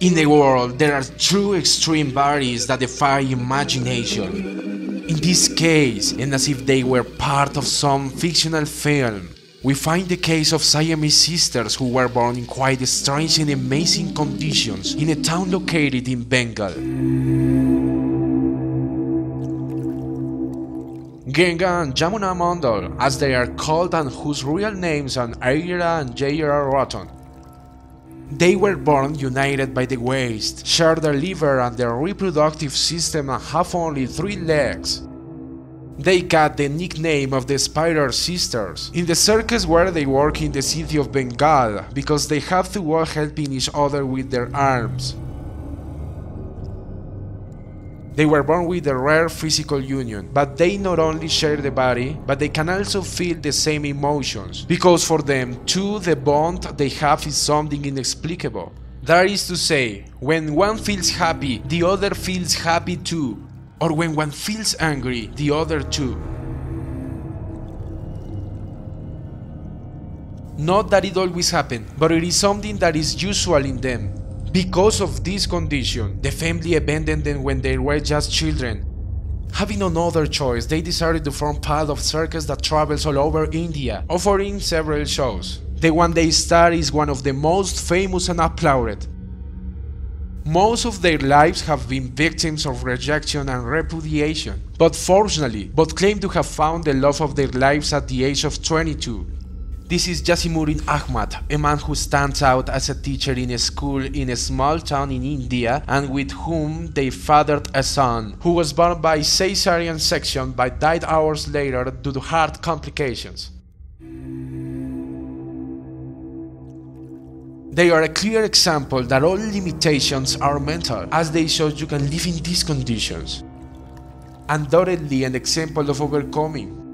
In the world, there are true extreme bodies that defy imagination. In this case, and as if they were part of some fictional film, we find the case of Siamese sisters who were born in quite strange and amazing conditions in a town located in Bengal. Ganga and Jamuna Mondal, as they are called and whose real names are Aira and Jaira Rotten. They were born united by the waist, share their liver and their reproductive system and have only three legs. They got the nickname of the Spider Sisters in the circus where they work in the city of Bengal because they have to work helping each other with their arms. They were born with a rare physical union, but they not only share the body, but they can also feel the same emotions, because for them too the bond they have is something inexplicable. That is to say, when one feels happy, the other feels happy too, or when one feels angry, the other too. Not that it always happens, but it is something that is usual in them. Because of this condition, the family abandoned them when they were just children. Having no other choice, they decided to form part of circus that travels all over India, offering several shows. The one they star is one of the most famous and applauded. Most of their lives have been victims of rejection and repudiation, but fortunately, both claim to have found the love of their lives at the age of 22. This is Jasimuddin Ahmad, a man who stands out as a teacher in a school in a small town in India and with whom they fathered a son, who was born by caesarean section but died hours later due to heart complications. They are a clear example that all limitations are mental, as they show you can live in these conditions. Undoubtedly an example of overcoming.